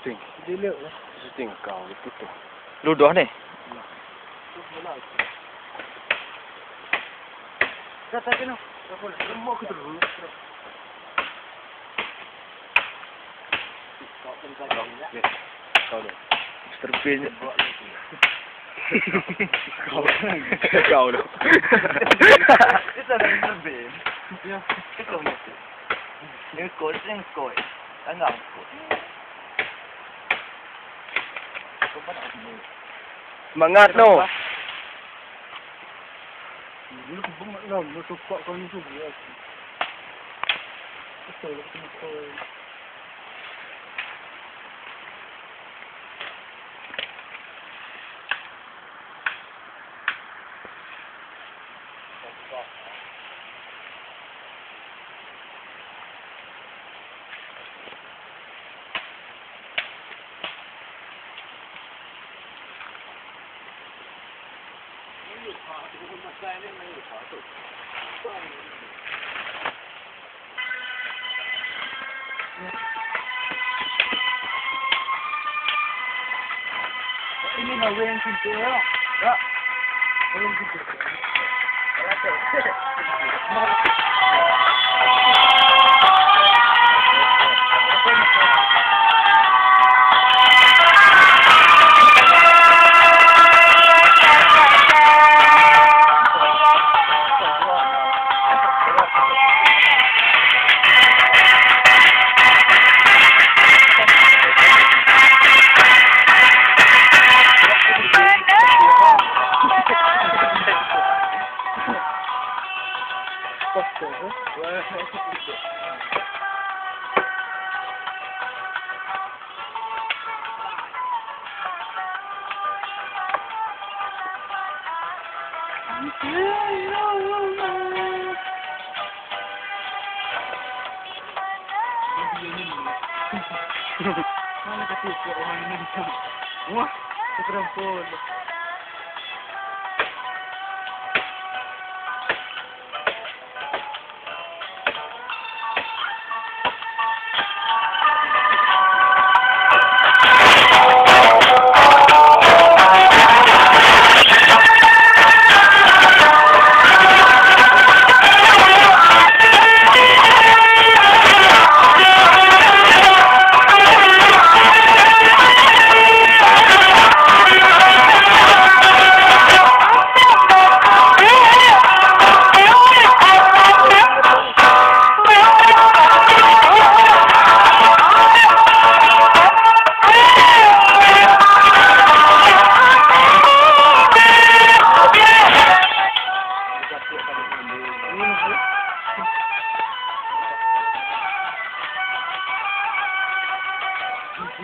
Keting. Dilek lah. Keting kau betul. Ludah ni. Kata kena. Apa? Semua aku terus. Kau dah. Mr. Bean. Kau dah. Kau dah. Kita dah Mr. Bean. Ya. Kita dah. Nurkoy, Slingskoy. Tangang ko. Semangat no. Dulu kebun nak lah, bersupak kau ni tu. Betul, betul. 你那个人挺多呀，啊，人挺多。Mana kecil, orang Indonesia. Wah, keterempuan.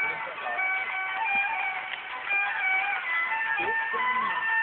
Thank you.